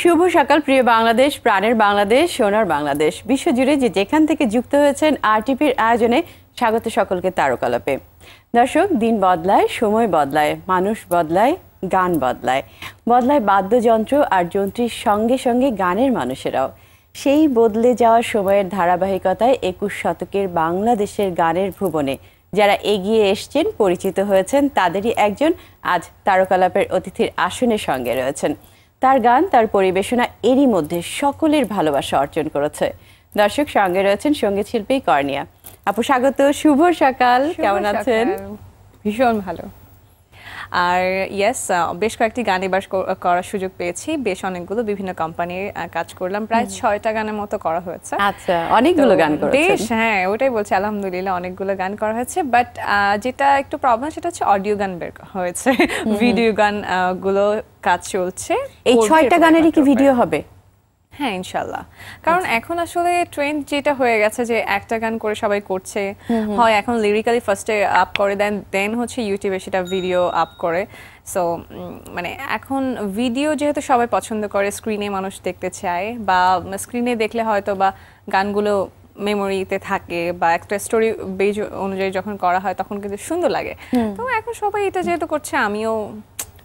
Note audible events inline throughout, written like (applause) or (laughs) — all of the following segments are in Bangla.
শুভ সকাল, প্রিয় বাংলাদেশ, প্রাণের বাংলাদেশ, সোনার বাংলাদেশ। বিশ্বজুড়ে যে যেখান থেকে যুক্ত হয়েছেন আরটিপির আয়োজনে স্বাগত সকলকে তারকালাপে। দর্শক, দিন বদলায়, সময় বদলায়, মানুষ বদলায়, গান বদলায়। বদলায় বাদ্যযন্ত্র আর যন্ত্রীর সঙ্গে সঙ্গে গানের মানুষেরাও। সেই বদলে যাওয়া সময়ের ধারাবাহিকতায় একুশ শতকের বাংলাদেশের গানের ভুবনে যারা এগিয়ে এসছেন, পরিচিত হয়েছেন, তাদেরই একজন আজ তারকালাপের অতিথির আসনের সঙ্গে রয়েছেন। তার গান তার পরিবেশনা এরই মধ্যে সকলের ভালোবাসা অর্জন করেছে। দর্শক সঙ্গে রয়েছেন সংগীত শিল্পী কর্নিয়া। আপু স্বাগত শুভ সকাল। কেমন আছেন? ভীষণ ভালো। আর ইয়েস বেশ কয়েকটি গান এবার করার সুযোগ পেয়েছি। বেশ অনেকগুলো বিভিন্ন কোম্পানির কাজ করলাম। প্রায় ছয়টা গানের মতো করা হয়েছে। আচ্ছা অনেকগুলো গান বেশ হ্যাঁ ওটাই বলছি আলহামদুলিল্লাহ অনেকগুলো গান করা হয়েছে। বাট যেটা একটু প্রবলেম সেটা হচ্ছে অডিও গান বের হয়েছে। ভিডিও গানগুলো কাজ চলছে। এই ছয়টা গানেরই কি ভিডিও হবে? হ্যাঁ ইনশাল্লাহ কারণ এখন আসলে ট্রেন্ড যেটা হয়ে গেছে যে একটা গান করে সবাই করছে হয় এখন লিরিক্যালি ফার্স্টে আপ করে দেন দেন হচ্ছে ইউটিউবে সেটা ভিডিও আপ করে। সো মানে এখন ভিডিও যেহেতু সবাই পছন্দ করে স্ক্রিনে মানুষ দেখতে চায় বা স্ক্রিনে দেখলে হয়তো বা গানগুলো মেমোরিতে থাকে বা একটা স্টোরি বেজ অনুযায়ী যখন করা হয় তখন কিন্তু সুন্দর লাগে। তো এখন সবাই এটা যেহেতু করছে আমিও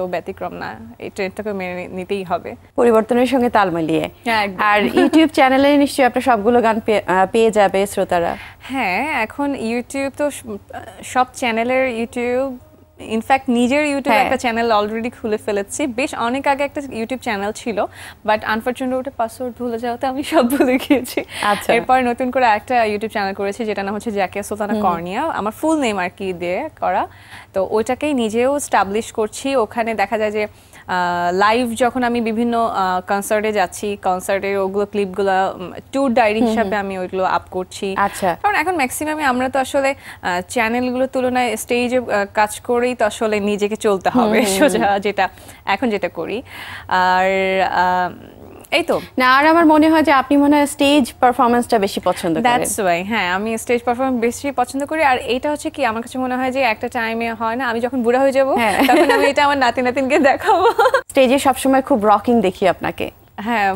তো ব্যতিক্রম না এই ট্রেন্ডটাকে মেনে নিতেই হবে। পরিবর্তনের সঙ্গে তাল মিলিয়ে। হ্যাঁ, আর ইউটিউব চ্যানেলে নিশ্চয়ই আপনার সবগুলো গান পেয়ে- পেয়ে যাবে শ্রোতারা। হ্যাঁ এখন ইউটিউব তো সব চ্যানেলের ইউটিউব ইনফ্যাক্ট নিজের ইউটিউব হ্যাঁ। একটা চ্যানেল অলরেডি খুলে ফেলেছি। বেশ অনেক আগে একটা ইউটিউব চ্যানেল ছিল বাট আনফর্চুনেটলি ওটা পাসওয়ার্ড ভুলে যাওয়াতে আমি সব ভুলে গিয়েছি। আচ্ছা। এরপর নতুন করে একটা ইউটিউব চ্যানেল করেছি যেটা নাম হচ্ছে জ্যাকিয়া সুলতানা কর্নিয়া আমার ফুল নেম আর কি দিয়ে করা। তো ওইটাকেই নিজেও স্টাবলিশ করছি। ওখানে দেখা যায় যে লাইভ যখন আমি বিভিন্ন কনসার্টে যাচ্ছি কনসার্টের ওগুলো ক্লিপগুলো ট্যুর ডায়েরি হিসাবে আমি ওইগুলো আপ করছি। আচ্ছা। কারণ এখন ম্যাক্সিমামে আমরা তো আসলে চ্যানেলগুলোর তুলনায় স্টেজে কাজ করেই তো আসলে নিজেকে চলতে হবে সোজা যেটা এখন যেটা করি। আর এই তো। না আর আমার মনে হয় যে আপনি মনে হয় স্টেজ পারফরমেন্সটা বেশি পছন্দ করেন। দ্যাটস ওয়াই হ্যাঁ আমি স্টেজ পারফরমেন্স বেশি পছন্দ করি। আর এটা হচ্ছে কি আমার কাছে মনে হয় যে একটা টাইমে হয় না আমি যখন বুড়া হয়ে যাব হ্যাঁ। তখন আমি এটা আমার নাতি নাতিনকে দেখাবো। স্টেজে সবসময় খুব রকিং দেখি আপনাকে। হ্যাঁ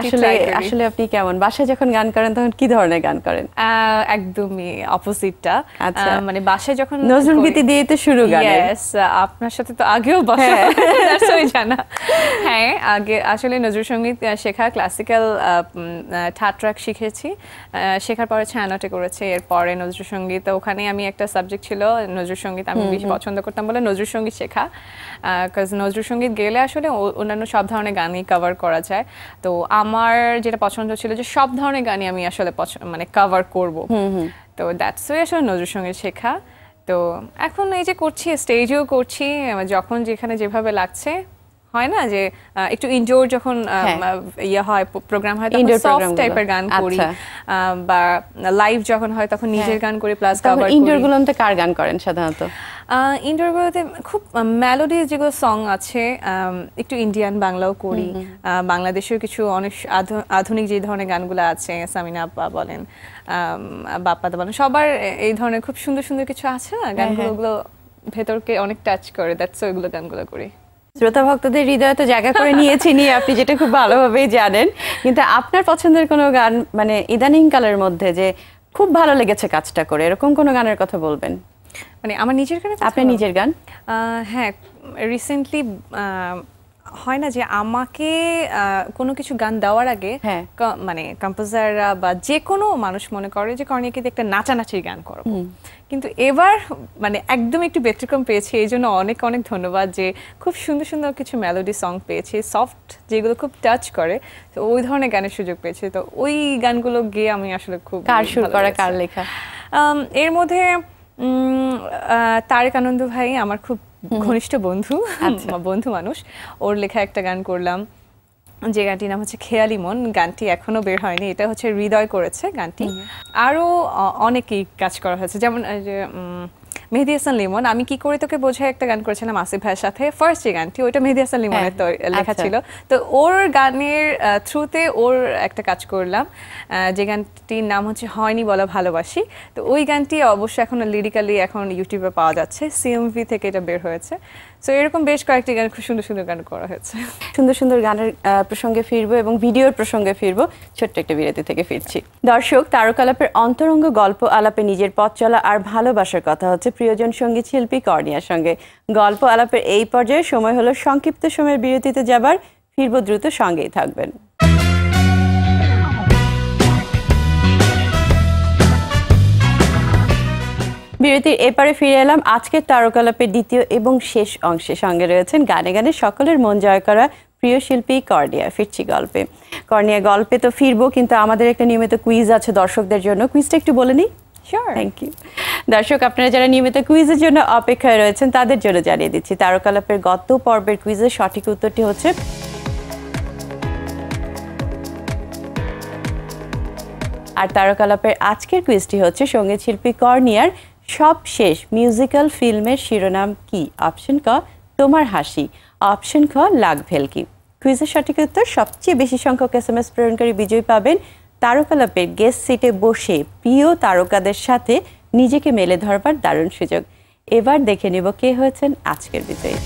আসলে আসলে আপনি কেমন? বাসায় যখন গান করেন তখন কি ধরনের গান করেন? একদমই অপোজিটটা আচ্ছা। মানে বাসায় যখন নজরুল গীতি দিয়ে তো শুরু গানের। আপনার সাথে তো আগেও বসা। জানা (laughs) হ্যাঁ আগে আসলে নজরুল সংগীত শেখা ক্লাসিক্যাল ঠাট ট্রাক শিখেছি। শেখার পরে ছায়ানটে করেছি। এরপরে নজরুল সংগীত ওখানে আমি একটা সাবজেক্ট ছিল নজরুল সংগীত আমি বেশি পছন্দ করতাম বলে নজরুল সংগীত শেখা। কাজ নজরুল সংগীত গেলে আসলে অন্যান্য সব ধরনের গানই কভার করা যায়। তো আমার যেটা পছন্দ ছিল যে সব ধরনের গানই আমি আসলে মানে কভার করব। তো দ্যাটস ওয়ে আসলে নজরুল সংগীত শেখা। তো এখন এই যে করছি স্টেজেও করছি যখন যেখানে যেভাবে লাগছে হয় না যে একটু ইনডোর যখন হ্যাঁ। ইয়ে হয় প্রোগ্রাম হয় তখন সফট টাইপের গান করি। আচ্ছা। বা লাইভ যখন হয় তখন নিজের গান করি প্লাস ইনডোর গুলোতে কার গান করেন সাধারণত? ইনডোরগুলোতে খুব মেলোডি যেগুলো সং আছে একটু ইন্ডিয়ান বাংলাও করি বাংলাদেশেও কিছু অনেক আধুনিক যে ধরনের গানগুলো আছে সামিনা আপা বলেন বাপ্পাদা বলেন সবার এই ধরনের খুব সুন্দর সুন্দর কিছু আছে না? গানগুলো ভেতরকে অনেক টাচ করে দ্যাটস ওইগুলো গানগুলো করি। শ্রোতা ভক্তদের হৃদয়ে তো জায়গা করে নিয়েছি নিয়ে আপনি যেটা খুব ভালোভাবেই জানেন। কিন্তু আপনার পছন্দের কোনো গান মানে ইদানিং কালের মধ্যে যে খুব ভালো লেগেছে কাজটা করে এরকম কোনো গানের কথা বলবেন? মানে আমার নিজের গানে আপনার নিজের গান? হ্যাঁ রিসেন্টলি হয় না যে আমাকে কোনো কিছু গান দেওয়ার আগে হ্যাঁ। মানে কম্পোজাররা বা যে কোনো মানুষ মনে করে যে কর্ণিয়াকে একটা নাচানাচির গান করো কিন্তু এবার মানে একদম একটু ব্যতিক্রম পেয়েছি এই জন্য অনেক অনেক ধন্যবাদ যে খুব সুন্দর সুন্দর কিছু মেলোডি সং পেয়েছি সফট যেগুলো খুব টাচ করে তো ওই ধরনের গানের সুযোগ পেয়েছি তো ওই গানগুলো গিয়ে আমি আসলে খুব কার সুর করা কার লেখা? এর মধ্যে তারেক আনন্দ ভাই আমার খুব ঘনিষ্ঠ বন্ধু বন্ধু মানুষ। ওর লেখা একটা গান করলাম যে গানটির নাম হচ্ছে খেয়ালি মন। গানটি এখনও বের হয়নি এটা হচ্ছে হৃদয় করেছে গানটি। আরও অনেকেই কাজ করা হয়েছে। যেমন মেহেদি হাসান লিমন আমি কি করে তোকে বোঝাই একটা গান করেছিলাম আসিফ ভাইয়ের সাথে? ফার্স্ট যে গানটি ওইটা মেহেদি হাসান লিমনের তো লেখা আচ্ছা। ছিল। তো ওর গানের থ্রুতে ওর একটা কাজ করলাম যে গানটির নাম হচ্ছে হয়নি বলা ভালোবাসি। তো ওই গানটি অবশ্যই এখন লিরিক্যালি এখন ইউটিউবে পাওয়া যাচ্ছে। সিএমভি থেকে এটা বের হয়েছে। সো এরকম বেশ কয়েকটি গান খুব সুন্দর সুন্দর গান করা হয়েছে। সুন্দর সুন্দর গানের প্রসঙ্গে ফিরবো এবং ভিডিওর প্রসঙ্গে ফিরবো। ছোট্ট একটা বিরতি থেকে ফিরছি। দর্শক, তারকালাপের অন্তরঙ্গ গল্প আলাপে নিজের পথ চলা আর ভালোবাসার কথা হচ্ছে প্রিয়জন সংগীত শিল্পী কর্নিয়ার সঙ্গে। গল্প আলাপের এই পর্যায়ে সময় হলো সংক্ষিপ্ত সময়ের বিরতিতে যাবার। ফিরবো দ্রুত সঙ্গেই থাকবেন। বিরতির এপারে ফিরে এলাম আজকের তারকালাপের দ্বিতীয় এবং শেষ অংশে সঙ্গে রয়েছেন গানে গানে সকলের মন জয় করা প্রিয় শিল্পী কর্নিয়া। ফিরছি গল্পে। কর্নিয়া গল্পে তো ফিরবো কিন্তু আমাদের একটা নিয়মিত কুইজ আছে দর্শকদের জন্য। কুইজটা একটু বলে নিই? থ্যাংক ইউ দর্শক আপনারা যারা নিয়মিত কুইজের জন্য অপেক্ষায় রয়েছেন তাদের জন্য জানিয়ে দিচ্ছি তারকালাপের গত পর্বের কুইজের সঠিক উত্তরটি হচ্ছে আর তারকালাপের আজকের কুইজটি হচ্ছে সংগীত শিল্পী কর্নিয়ার সব শেষ মিউজিক্যাল ফিল্মের শিরোনাম কি? অপশন ক, তোমার হাসি। অপশন খ, লাগ ভেলকি। কুইজের সঠিক উত্তর, সবচেয়ে বেশি সংখ্যক এস এম এস প্রেরণকারী বিজয়ী পাবেন তারকালাপের গেস্ট সিটে বসে প্রিয় তারকাদের সাথে নিজেকে মেলে ধরবার দারুণ সুযোগ। এবার দেখে নেব কে হয়েছেন আজকের বিজয়ী।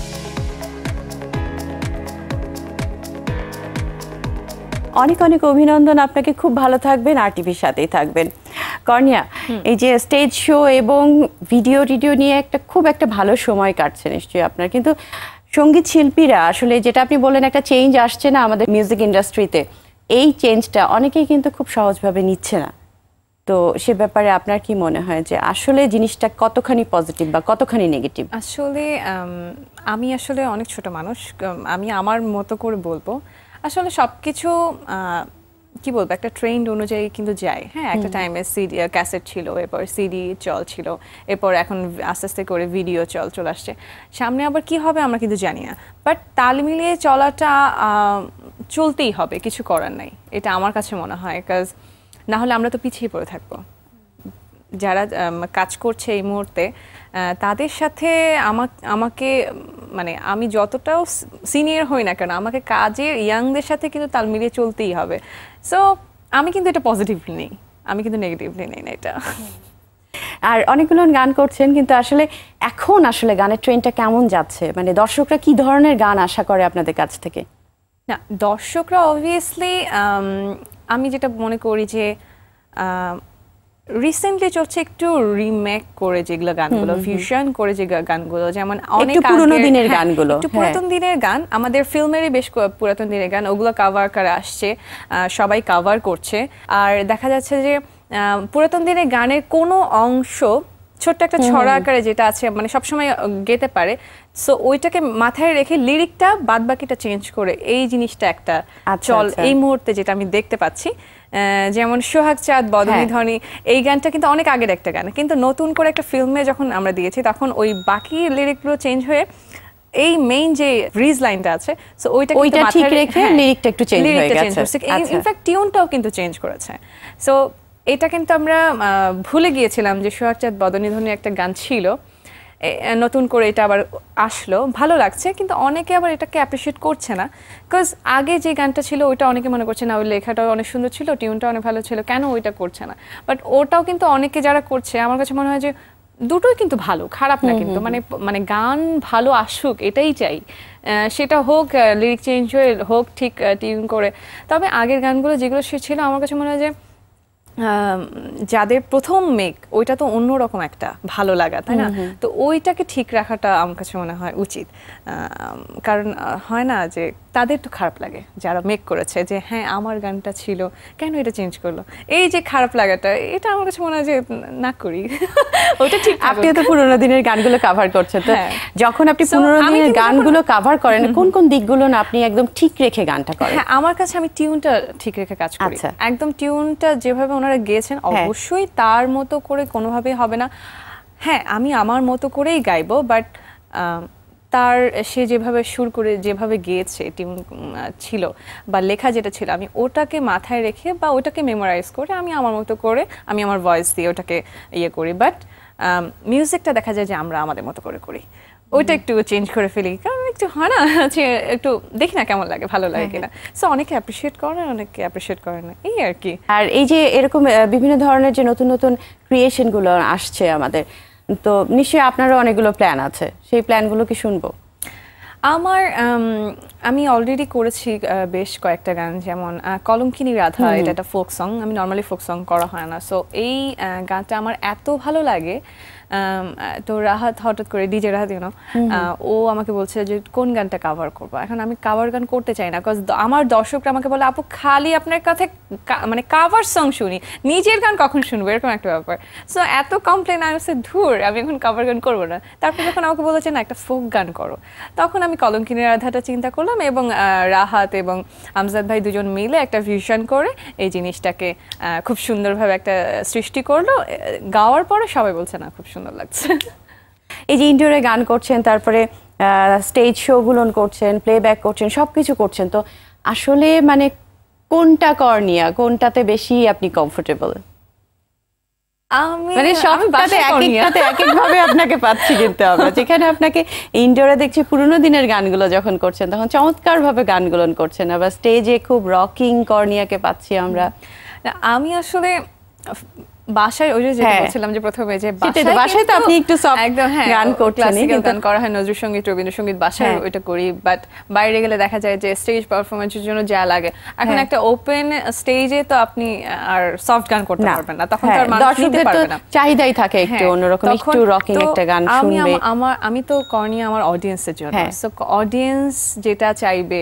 অনেক অনেক অভিনন্দন। আপনাকে খুব ভালো থাকবেন আর টিভির সাথেই থাকবেন। কর্নিয়া এই যে স্টেজ শো এবং ভিডিও টিডিও নিয়ে একটা খুব একটা ভালো সময় কাটছে নিশ্চয়ই আপনার। কিন্তু সংগীত শিল্পীরা আসলে যেটা আপনি বললেন একটা চেঞ্জ আসছে না আমাদের মিউজিক ইন্ডাস্ট্রিতে এই চেঞ্জটা অনেকেই কিন্তু খুব সহজভাবে নিচ্ছে না। তো সে ব্যাপারে আপনার কি মনে হয় যে আসলে জিনিসটা কতখানি পজিটিভ বা কতখানি নেগেটিভ আসলে আমি আসলে অনেক ছোট মানুষ আমি আমার মতো করে বলব আসলে সব কিছু কি বলব একটা ট্রেন্ড অনুযায়ী কিন্তু যায়। হ্যাঁ একটা টাইমে সিডি ক্যাসেট ছিল এরপর সিডি চল ছিল এরপর এখন আস্তে আস্তে করে ভিডিও চল চলে আসছে। সামনে আবার কি হবে আমরা কিন্তু জানি না। বাট তাল মিলিয়ে চলাটা চলতেই হবে কিছু করার নাই। এটা আমার কাছে মনে হয় কাজ না হলে আমরা তো পিছিয়ে পড়ে থাকব। যারা কাজ করছে এই মুহূর্তে তাদের সাথে আমাকে আমাকে মানে আমি যতটাও সিনিয়র হই না কেন আমাকে কাজের ইয়াংদের সাথে কিন্তু তাল মিলিয়ে চলতেই হবে। সো আমি কিন্তু এটা পজিটিভলি নেই। আমি কিন্তু নেগেটিভলি নেই না এটা। আর অনেকগুলো গান করছেন কিন্তু আসলে এখন আসলে গানের ট্রেনটা কেমন যাচ্ছে? মানে দর্শকরা কি ধরনের গান আশা করে আপনাদের কাছ থেকে? না দর্শকরা অবভিয়াসলি আমি যেটা মনে করি যে রিসেন্টলি চলছে একটু রিমেক করে যেগুলো গানগুলো ফিউশন করে যে গানগুলো যেমন অনেক পুরোনো দিনের হ্যাঁ, গানগুলো, একটু হ্যাঁ। পুরাতন দিনের গান। আমাদের ফিল্মেরই বেশ পুরাতন দিনের গান। ওগুলো কাভার করে আসছে সবাই কাভার করছে। আর দেখা যাচ্ছে যে পুরাতন দিনের গানের কোনো অংশ ছোট্ট একটা ছড়া আকারে যেটা আছে মানে সবসময় গেতে পারে। সো ওইটাকে মাথায় রেখে লিরিকটা বাদ বাকিটা চেঞ্জ করে এই জিনিসটা একটা আচ্ছা, চল আচ্ছা। এই মুহূর্তে যেটা আমি দেখতে পাচ্ছি। যেমন সোহাগ চাঁদ বদনী হ্যাঁ। ধনী এই গানটা কিন্তু অনেক আগের একটা গান কিন্তু নতুন করে একটা ফিল্মে যখন আমরা দিয়েছি তখন ওই বাকি লিরিকগুলো চেঞ্জ হয়ে এই মেইন যে রিজ লাইনটা আছে সো ওইটা ওইটা ঠিক রেখে হ্যাঁ, lyric-টা একটু change হয়ে গেছে। এই আচ্ছা। ইনফ্যাক্ট টিউনটাও কিন্তু চেঞ্জ করেছে সো এটা কিন্তু আমরা ভুলে গিয়েছিলাম যে সোহাগ চাঁদ বদনী ধনী একটা গান ছিল নতুন করে এটা আবার আসলো। ভালো লাগছে কিন্তু অনেকে আবার এটাকে অ্যাপ্রিসিয়েট করছে না। বিকজ আগে যে গানটা ছিল ওইটা অনেকে মনে করছে না ওই লেখাটাও অনেক সুন্দর ছিল টিউনটা অনেক ভালো ছিল কেন ওইটা করছে না? বাট ওটাও কিন্তু অনেকে যারা করছে আমার কাছে মনে হয় যে দুটোই কিন্তু ভালো খারাপ না কিন্তু। মানে মানে গান ভালো আসুক এটাই চাই। সেটা হোক লিরিক চেঞ্জ হয়ে হোক ঠিক টিউন করে। তবে আগের গানগুলো যেগুলো সে ছিল আমার কাছে মনে হয় যে যাদের প্রথম মেক ওইটা তো অন্যরকম একটা ভালো লাগা তাই না? তো ওইটাকে ঠিক রাখাটা আমার কাছে মনে হয় উচিত। কারণ হয় না যে তাদের তো খারাপ লাগে যারা মেক করেছে যে হ্যাঁ আমার গানটা ছিল কেন এটা চেঞ্জ করল? এই যে খারাপ লাগাটা এটা আমার কাছে মনে হয় যে না করি। (laughs) ওইটা ঠিক আপনি তো পুরোনো দিনের গানগুলো কাভার করছেন তো হ্যাঁ। যখন আপনি পুরোনো দিনের গানগুলো কাভার করেন কোন কোন দিকগুলো না আপনি একদম ঠিক রেখে গানটা করেন? হ্যাঁ আমার কাছে আমি টিউনটা ঠিক রেখে কাজ করি। আচ্ছা। একদম টিউনটা যেভাবে ওনারা গেয়েছেন অবশ্যই তার মতো করে কোনোভাবেই হবে না। হ্যাঁ আমি আমার মতো করেই গাইবো বাট তার সে যেভাবে সুর করে যেভাবে গেয়েছে টিউন ছিল বা লেখা যেটা ছিল আমি ওটাকে মাথায় রেখে বা ওটাকে মেমোরাইজ করে আমি আমার মতো করে আমি আমার ভয়েস দিয়ে ওটাকে ইয়ে করি। বাট মিউজিকটা দেখা যায় যে আমরা আমাদের মতো করে করি। ওইটা একটু চেঞ্জ করে ফেলি। কারণ একটু হয় না? (laughs) হচ্ছে একটু দেখি না কেমন লাগে ভালো লাগে কিনা। সো অনেকে অ্যাপ্রিসিয়েট করে অনেকে অ্যাপ্রিসিয়েট করে না। এই আর কি। আর এই যে এরকম বিভিন্ন ধরনের যে নতুন নতুন ক্রিয়েশনগুলো আসছে আমাদের তো নিশ্চয়ই আপনারও অনেকগুলো প্ল্যান আছে। সেই প্ল্যানগুলো কি শুনব? আমার আমি অলরেডি করেছি বেশ কয়েকটা গান। যেমন কলঙ্কিনী রাধা এটা একটা ফোক সং আমি নর্মালি ফোক সং করা হয় না। সো এই গানটা আমার এত ভালো লাগে তো রাহাত হঠাৎ করে ডিজে রাহাত ইউনো ও আমাকে বলছে যে কোন গানটা কাভার করব? এখন আমি কাভার গান করতে চাই না বিকজ আমার দর্শকরা আমাকে বলে আপু খালি আপনার কাছে মানে কাভার সং শুনি নিজের গান কখন শুনব? এরকম একটা ব্যাপার। সো এত কমপ্লেন আমি হচ্ছে ধুর আমি এখন কাভার গান করব না। তারপর যখন আমাকে বলেছে না একটা ফোক গান করো। তখন আমি কলঙ্কিনী রাধাটা চিন্তা করলাম এবং রাহাত এবং আমজাদ ভাই দুজন মিলে একটা ভিশন করে এই জিনিসটাকে খুব সুন্দরভাবে একটা সৃষ্টি করল। গাওয়ার পরে সবাই বলছে না খুব সুন্দর লাগছে। এই যে ইনডোরে গান করছেন তারপরে স্টেজ শো শোগুলো করছেন প্লেব্যাক করছেন সব কিছু করছেন তো আসলে মানে কোনটা কর্নিয়া কোনটাতে বেশি আপনি কমফোর্টেবল মানে আমি সবটাতে এক একটাতে এক আপনাকে পাচ্ছি কিন্তু আমরা। যেখানে আপনাকে ইনডোরে দেখছি পুরোনো দিনের গানগুলো যখন করছেন তখন চমৎকার ভাবে গানগুলো করছেন আবার স্টেজে খুব রকিং কর্নিয়াকে পাচ্ছি আমরা। আমি আসলে বাসায় ওই যে যেটা হ্যাঁ। বলছিলাম যে প্রথমে যে তো, বাসায় তো আপনি একটু soft একদম হ্যাঁ গান করছেনই, কিন্তু- গান করা হয় নজরুল সংগীত রবীন্দ্রসঙ্গীত বাসায় হ্যাঁ। ওইটা করি বাট বাইরে গেলে দেখা যায় যে স্টেজ পারফরমেন্সের জন্য যা লাগে এখন হ্যাঁ। একটা ওপেন স্টেজে তো আপনি আর সফট গান করতে পারবেন না তখন তো আর মানুষ নিতে দর্শকদের তো পারবে না চাহিদাই থাকে একটু অন্যরকম একটু রকিং একটা গান শুনবে আম- আমার আমি তো কর্নিয়া আমার অডিয়েন্সের জন্য। সো অডিয়েন্স যেটা চাইবে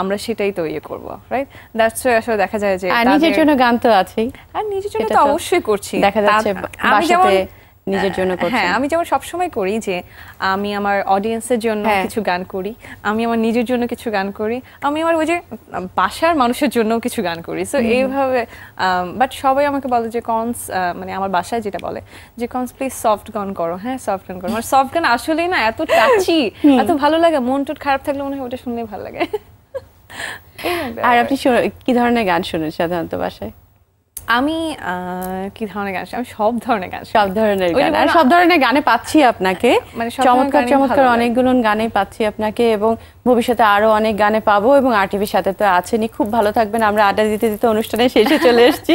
আমরা সেটাই তো ইয়ে করব রাইট দ্যাটস আসলে দেখা যায় যে আর নিজের জন্য গান তো আছেই। আর নিজের জন্য তো অবশ্যই করছি। দেখা যাচ্ছে আমি যেমন নিজের জন্য করছেন। হ্যাঁ আমি যেমন সবসময় করি যে আমি আমার অডিয়েন্সের জন্য হ্যাঁ। কিছু গান করি আমি আমার নিজের জন্য কিছু গান করি আমি আমার ওই যে বাসার মানুষের জন্য কিছু গান করি। সো এইভাবে বাট সবাই আমাকে বলে যে কনস মানে আমার বাসায় যেটা বলে যে কনস প্লিজ সফট গান করো। হ্যাঁ সফট গান করো। আমার সফট গান আসলেই না এত টাচি এত ভালো লাগে মন টুট খারাপ থাকলে মনে হয় ওটা শুনলেই ভালো লাগে। (laughs) আর আপনি কি ধরনের গান শুনেন সাধারণত বাসায়? আমি কি ধরনের গান আমি সব ধরনের গান সব ধরনের গান আর সব ধরনের গানে পাচ্ছি আপনাকে। (laughs) মানে চমৎকার চমৎকার অনেকগুলো গানেই পাচ্ছি আপনাকে এবং ভবিষ্যতে আরও অনেক গানে পাবো এবং আরটিভির সাথে তো আছেনই। খুব ভালো থাকবেন আমরা আড্ডা দিতে দিতে অনুষ্ঠানে শেষে চলে (laughs) এসেছি।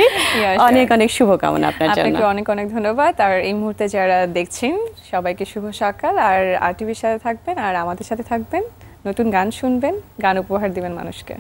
অনেক অনেক শুভকামনা আপনার জন্য। আপনাকে অনেক অনেক ধন্যবাদ। আর এই মুহূর্তে যারা দেখছেন সবাইকে শুভ সকাল। আর আরটিভির সাথে থাকবেন আর আমাদের সাথে থাকবেন। নতুন গান শুনবেন, গান উপহার দিবেন মানুষকে।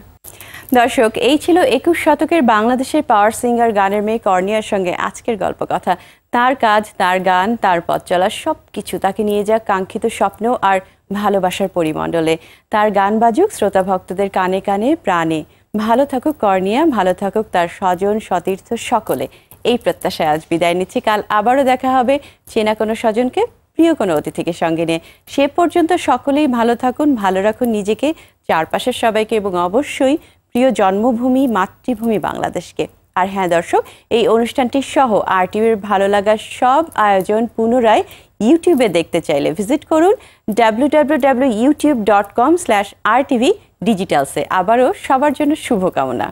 দর্শক, এই ছিল একুশ শতকের বাংলাদেশের পাওয়ার সিঙ্গার গানের মেয়ে কর্নিয়ার সঙ্গে আজকের গল্প কথা তার কাজ, তার গান, তার পথ চলা সব কিছু তাকে নিয়ে যাক কাঙ্ক্ষিত স্বপ্ন আর ভালোবাসার পরিমণ্ডলে। তার গান বাজুক শ্রোতা ভক্তদের কানে কানে, প্রাণে। ভালো থাকুক কর্নিয়া, ভালো থাকুক তার স্বজন, সতীর্থ সকলে। এই প্রত্যাশায় আজ বিদায় নিচ্ছি। কাল আবারও দেখা হবে। চেনা কোনো স্বজনকে প্রিয় কোনো অতিথিকে সঙ্গে নিয়ে সে পর্যন্ত সকলেই ভালো থাকুন, ভালো রাখুন নিজেকে, চারপাশের সবাইকে এবং অবশ্যই প্রিয় জন্মভূমি, মাতৃভূমি বাংলাদেশকে। আর হ্যাঁ দর্শক, এই অনুষ্ঠানটি সহ আর টিভির ভালো লাগার সব আয়োজন পুনরায় ইউটিউবে দেখতে চাইলে ভিজিট করুন W W W YouTube dot com slash R TV ডিজিটালসে আবারও সবার জন্য শুভকামনা।